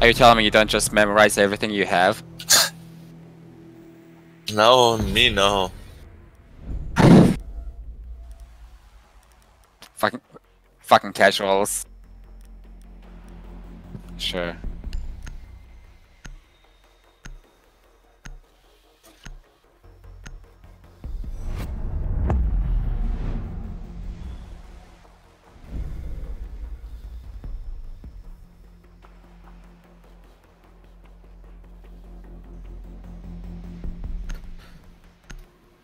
Are you telling me you don't just memorize everything you have? No, me no. Fucking, fucking casuals. Sure.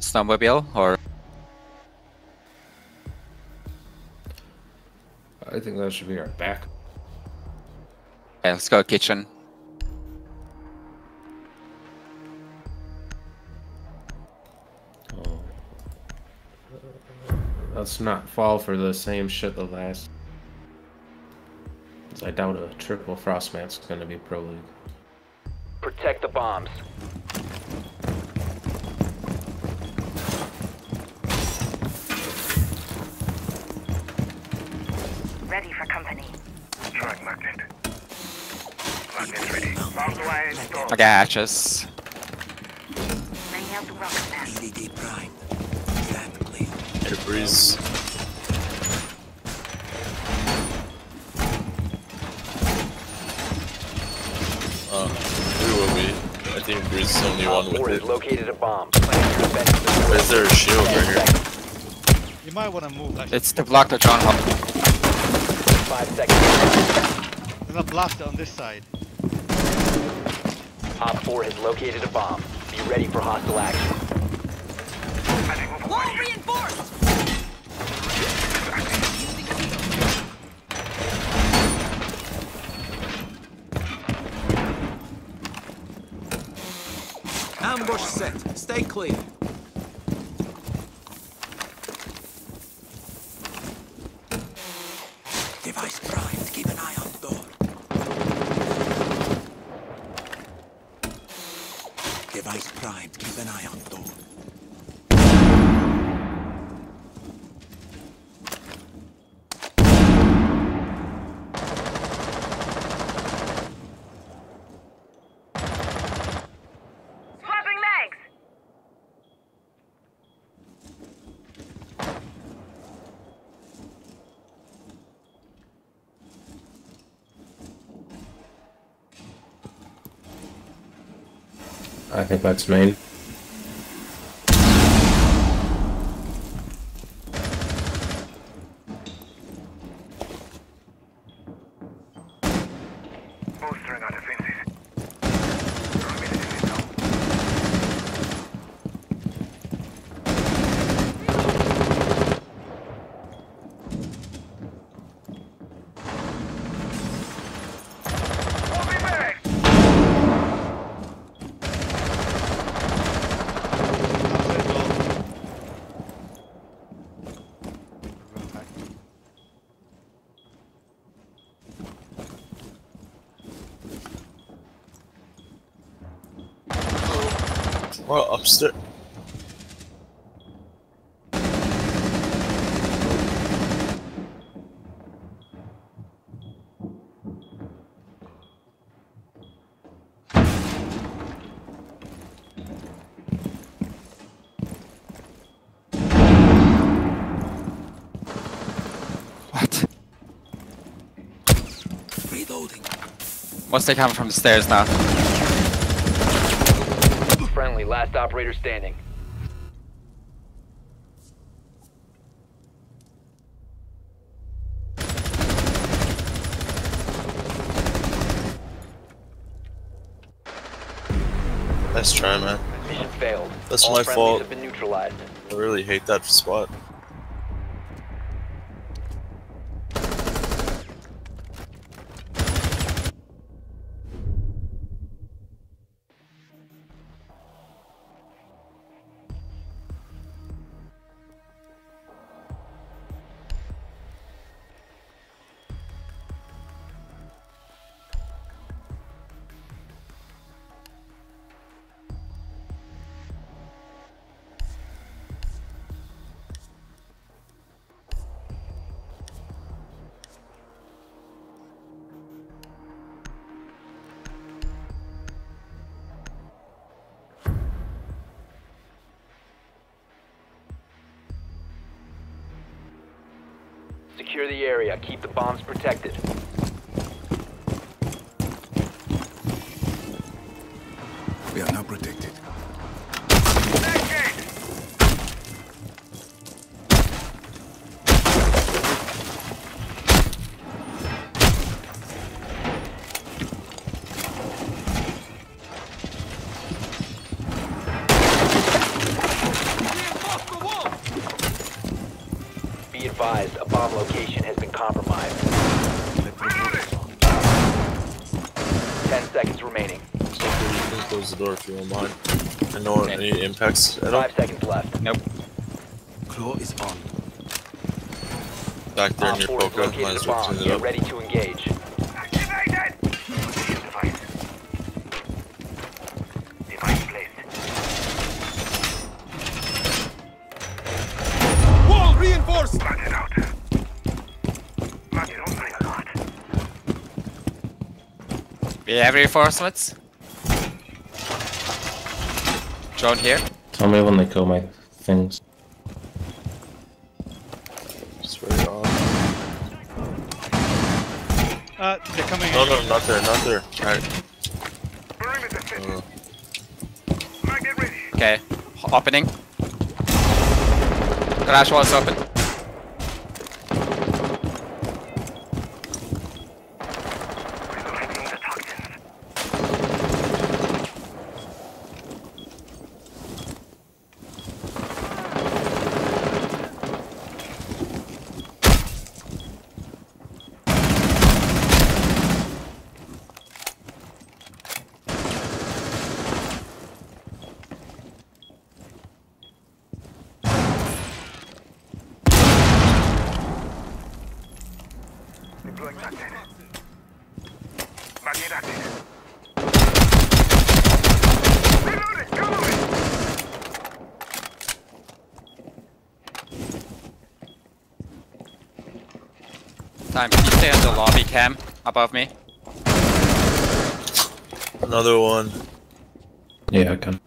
Snowmobile or I think that should be our back. yeah, let's go kitchen. Oh. Let's not fall for the same shit the last. I doubt a triple frostmat's gonna be pro league. Protect the bombs. I got hatches. Laying out the welcome mat. EDD prime. Stand clear. Air breeze. Uh, we will be. I think breeze is only one with has it. located a bomb. Plan to defend the Why is there a shield right here? You might want to move. Actually. It's to block the John Hop. Five seconds. There's a blaster on this side. Op 4 has located a bomb. Be ready for hostile action. Wall reinforced! Ambush set. Stay clear. Device primed. Keep an eye on door. Device primed. Keep an eye on door. Swapping mags! I think that's main. Well, upstairs. What? Reloading. Must they coming from the stairs now? Last operator standing. Nice try, man. Mission failed. That's All my fault. have been neutralized. I really hate that spot. Keep the bombs protected. We are now protected. Close the door if you don't mind. And no one, any impacts at all? Five seconds left. Nope. Claw is on. Back there Op near 4 has Poca. Might as well bomb. clean it Get up. ready to engage. Activated! Mission device. Device placed. Wall reinforced! Block it out. Block it on my god. We have reinforcements. Drone here. Tell me when they kill my things. Swear on. Uh, they're coming No, in. no, not there, not there. Alright. Uh, Okay. Opening. Garage wall's open. Deploying magnet. Magnet active. Reloading! Cover me! Time. Can you stay on the lobby cam above me? another one. Yeah, I can.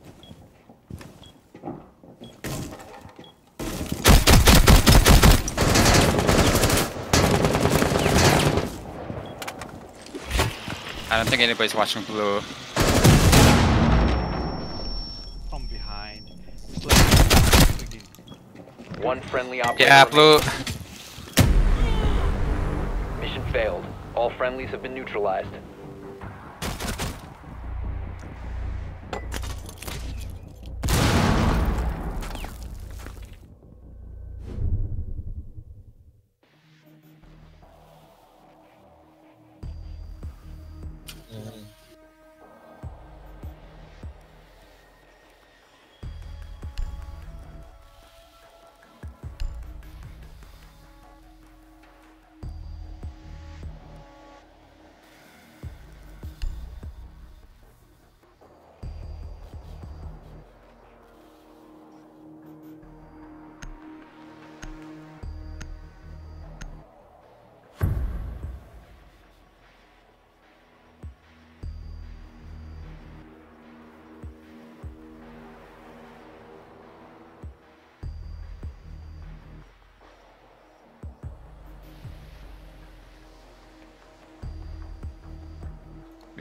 Don't think anybody's watching blue. From behind. It's like- begin. One friendly operator. Yeah, remaining. blue. Mission failed. All friendlies have been neutralized.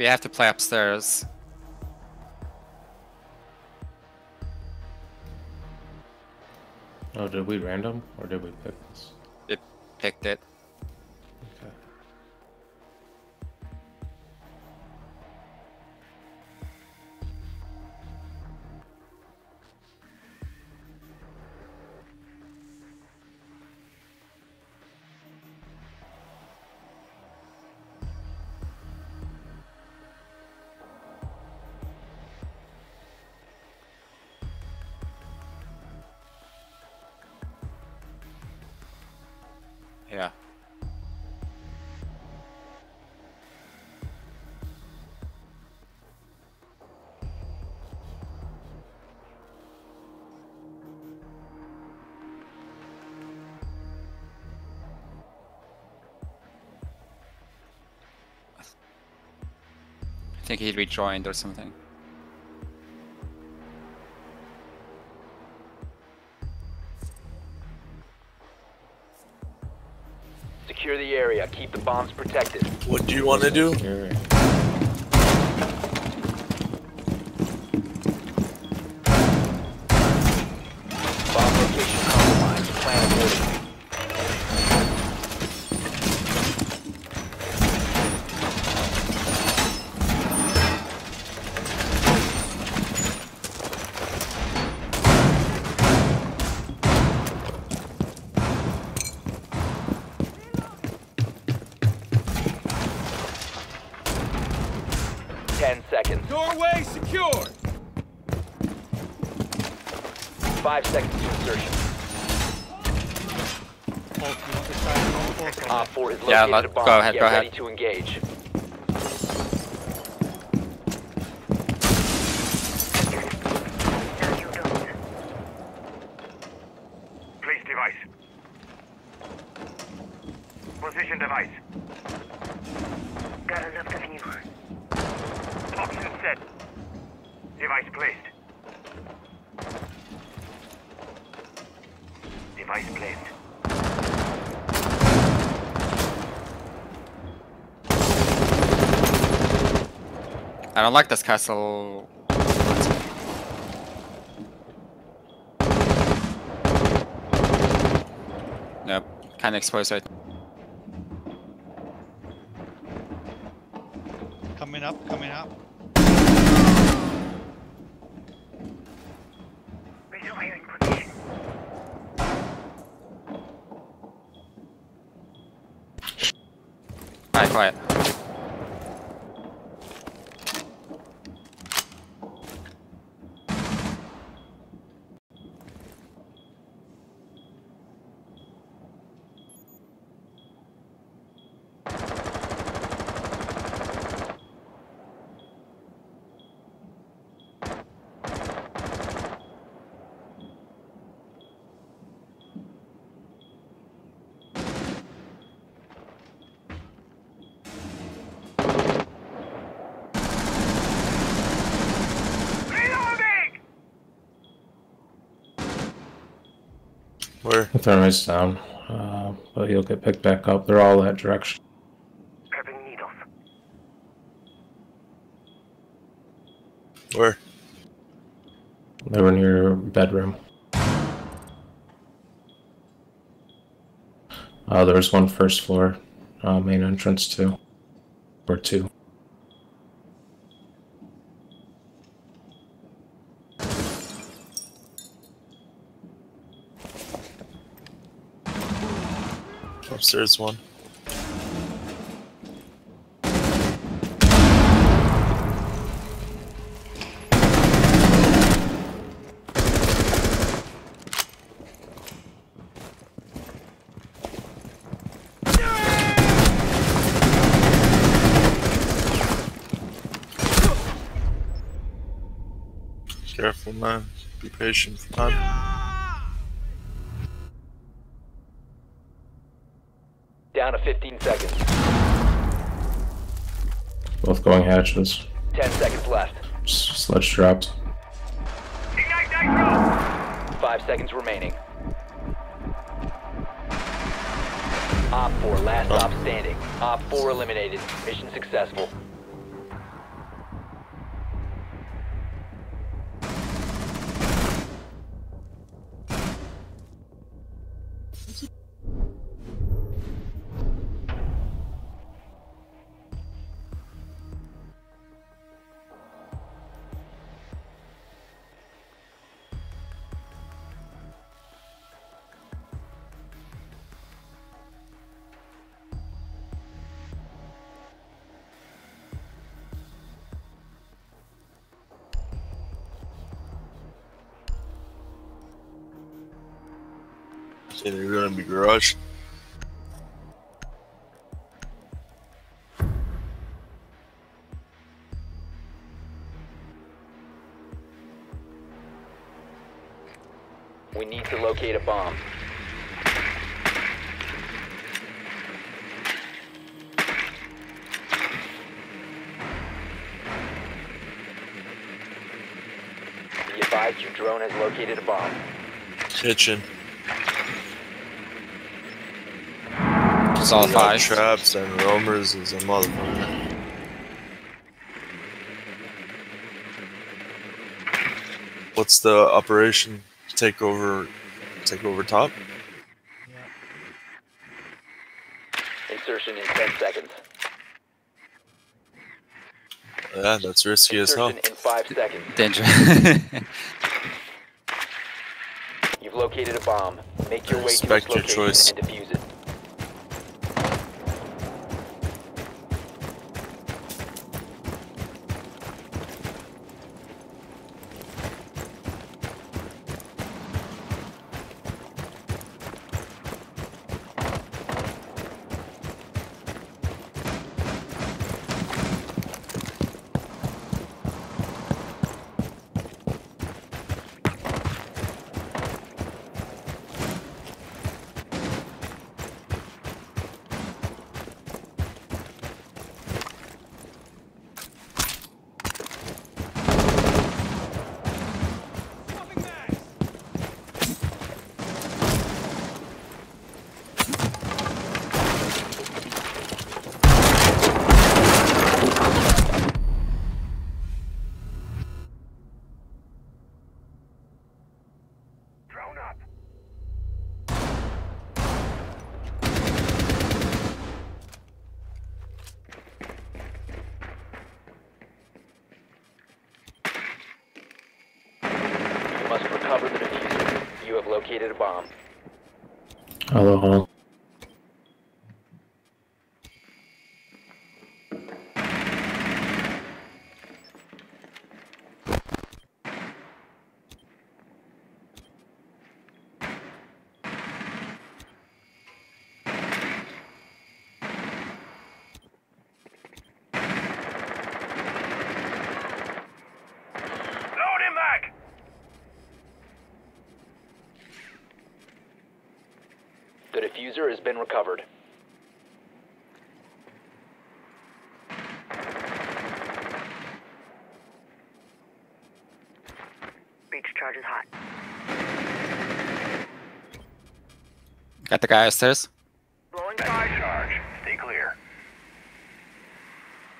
We have to play upstairs. Oh, did we random or did we pick this? We picked it. Think he rejoined or something. Secure the area. Keep the bombs protected. What do you want to do? Here. 10 seconds. Doorway secure! Five seconds to insertion. Op 4 is located yeah, let, go ahead, go ahead. ready to engage. Don't like this castle. Nope, can't expose it. Coming up, coming up. Alright, quiet. Where? The thermite's down, uh, but you'll get picked back up. They're all that direction. Prepping needles. Where? They were near your bedroom. Uh, there was one first floor, uh, main entrance too, or two. Upstairs one. Careful, man. Be patient for time. Down to 15 seconds. Both going hatches. 10 seconds left. Sledge dropped. Five seconds remaining. Op 4, last op standing. Op 4 eliminated. Mission successful. Okay, they're gonna be garage. We need to locate a bomb. Be advised your drone has located a bomb. Kitchen. It's all five. Traps and roamers is a motherfucker. What's the operation? Take over. Take over top. Insertion in 10 seconds. Yeah, that's risky as hell. Insertion in 5 seconds. Danger. You've located a bomb. Make your I way to respect its location choice. and defuse it. Drone up. You must recover the defuser. You have located a bomb. Hello, The defuser has been recovered. Breach charge is hot. Got the guy upstairs. Blowing Back charge. to charge. Stay clear.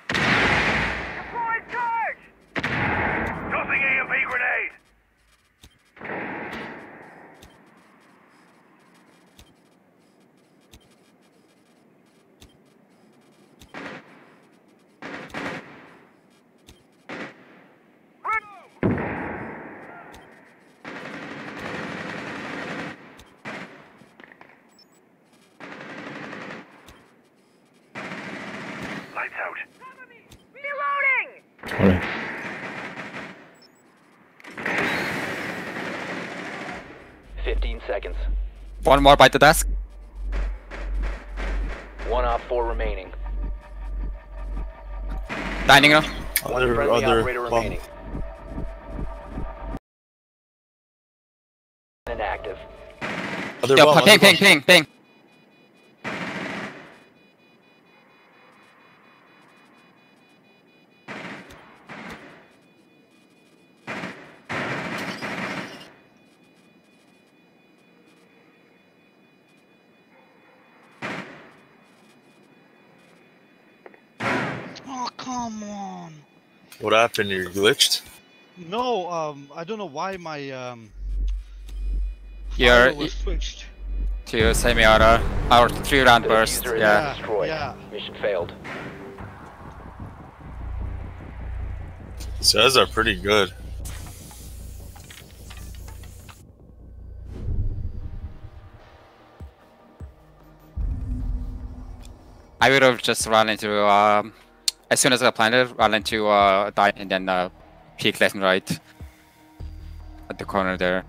Deploying charge! Tossing EMP grenade! Lights out. Reloading! 20. Fifteen seconds. One more by the desk. One off four remaining. Dining room. Other, friendly other operator bomb. remaining. Inactive. Other Yo, bomb, ping, other ping, bomb. ping, ping. Oh, come on. What happened? You glitched? No, um, I don't know why my um. You're was switched. to semi-auto. Our three round The burst. defuser Yeah. destroyed. yeah. Mission failed. These guys are pretty good. I would have just run into um, as soon as I planted, run into uh, die and then uh, peek left and right at the corner there.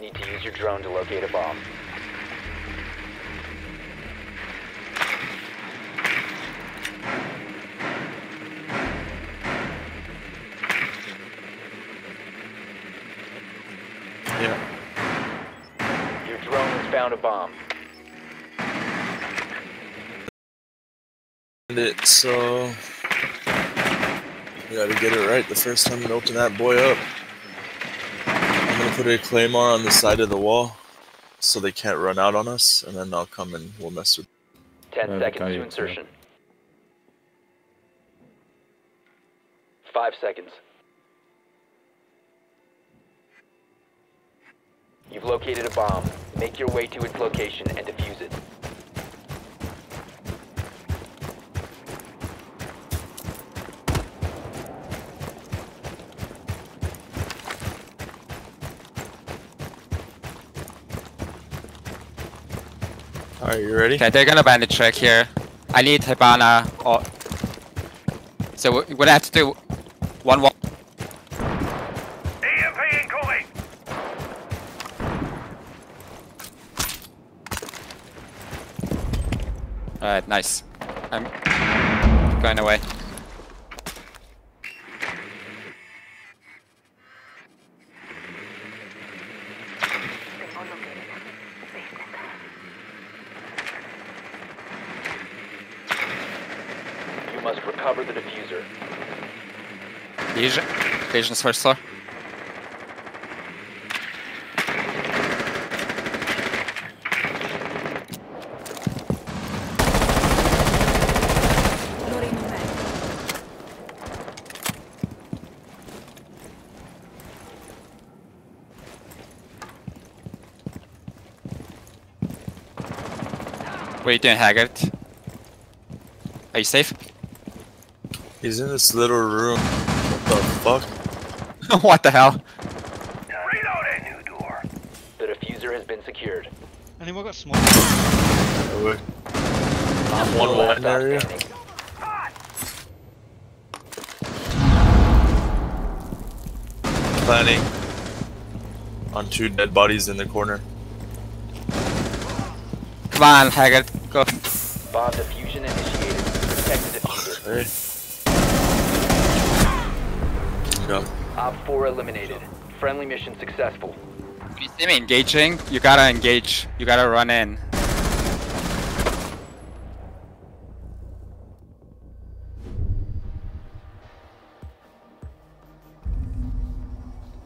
Need to use your drone to locate a bomb. Yeah. Your drone has found a bomb. And it, so we gotta get it right the first time and open that boy up. I'm gonna put a claymore on the side of the wall so they can't run out on us, and then I'll come and we'll mess with. 10 Uh, seconds to you, insertion. 5 seconds. You've located a bomb. Make your way to its location and defuse it. All right, you ready? Okay, they're gonna ban the trick here. I need Hibana or. So we- we're gonna have to do one wall. EMP incoming! Alright, nice. I'm going away. Must recover the defuser. Legion. Legion's first floor. What are you doing, Haggard? Are you safe? He's in this little room. What the fuck? what the hell? Reloading! New door. The defuser has been secured. Anyone got smoke? Wait. One Last area. Planning on two dead bodies in the corner. Come on, Haggard. Go. Bomb diffusion initiated. Protect the defuser. Hey. Go. Op 4 eliminated. Friendly mission successful. When you see me engaging, you gotta engage. You gotta run in.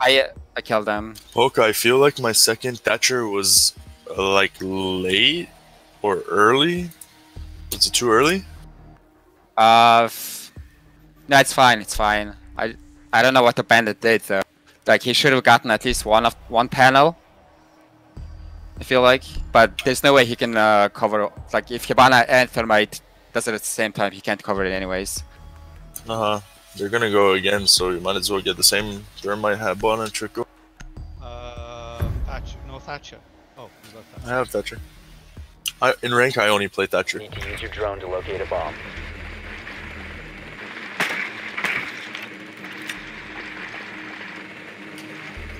I uh, I killed them. Poke, I feel like my second Thatcher was uh, like late or early. Was it too early? Uh, no, it's fine. It's fine. I I don't know what the bandit did though. Like he should have gotten at least one of one panel. I feel like, but there's no way he can uh, cover. Like if Hibana and Thermite does it at the same time, he can't cover it anyways. Uh huh. They're gonna go again, so you might as well get the same thermite hat on and trickle. Uh, Thatcher. No, Thatcher. Oh, you got I Thatcher. have Thatcher. I in rank I only play Thatcher. Need to use your drone to locate a bomb.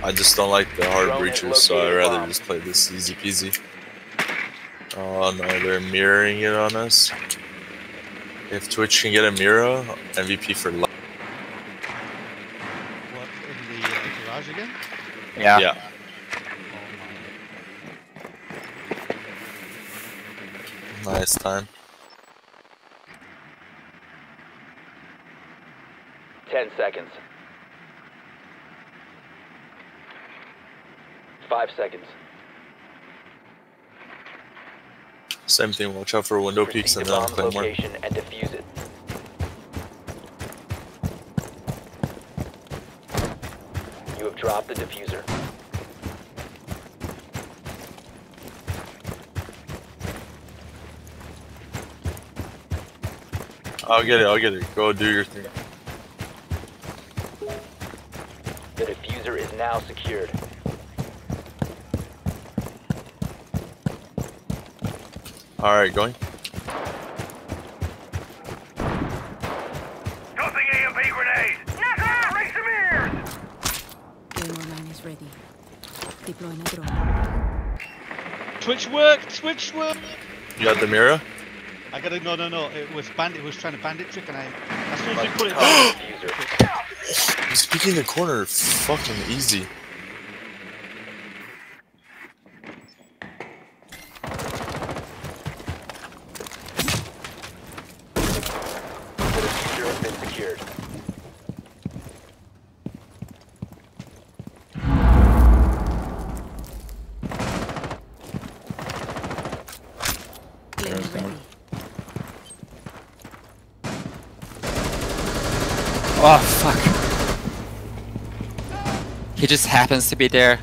I just don't like the hard breaches, so I'd rather bomb. just play this easy peasy. Oh no, they're mirroring it on us. If Twitch can get a mirror, MVP for life. What, in the uh, garage again? Yeah. yeah. Nice time. Ten seconds. Five seconds. Same thing, watch out for window Proceed and then bomb location and defuse it. You have dropped the defuser. I'll get it, I'll get it. Go do your thing. The defuser is now secured. Alright, going. Tossing EMP grenade! Knock out! Race some ears! Claymore mine is ready. Deploying a drone. Twitch work! Twitch work! You got the mirror? I got it. no no no. It was bandit. It was trying to bandit trick, and I as soon as you put it recover down. He's peeking the corner. Fucking easy. The defuser has been secured. Plane There's ready. one. Oh fuck. He just happens to be there.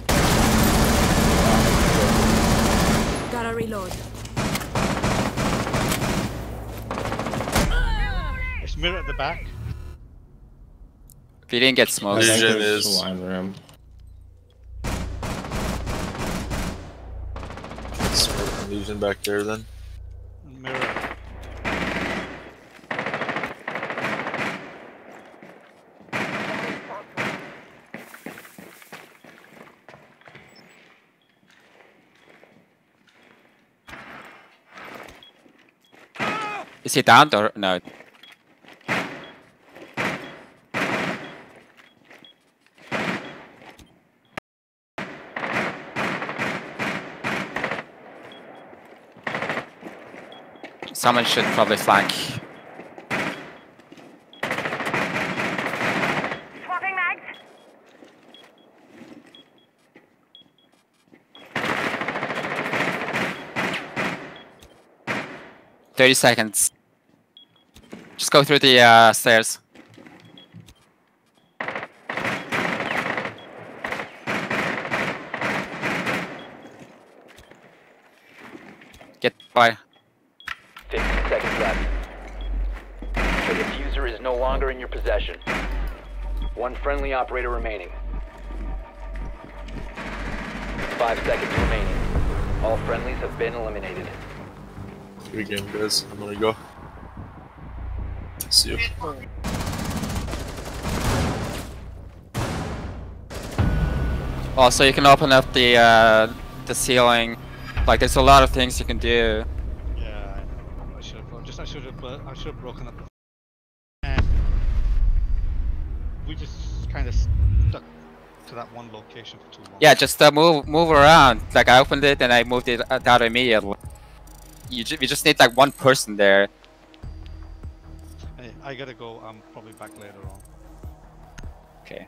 Gotta reload. It's mirror at the back. If he didn't get smoked. think Vision there's is- the line room. Smoke illusion back there then. Mirror. Is he down or no? Someone should probably flank. Swapping mags. Thirty seconds. Just go through the uh, stairs. Get by. 15 seconds left. The defuser is no longer in your possession. One friendly operator remaining. Five seconds remaining. All friendlies have been eliminated. Good game, guys. I'm gonna go. See you. Also, you can open up the uh, the ceiling. Like, there's a lot of things you can do. Yeah, I should have just I should have I should have broken up the. And we just kind of stuck to that one location for too long. Yeah, just uh, move move around. Like, I opened it and I moved it uh, out immediately. You, ju- you just need like one person there. I gotta go. I'm probably back later on. Okay.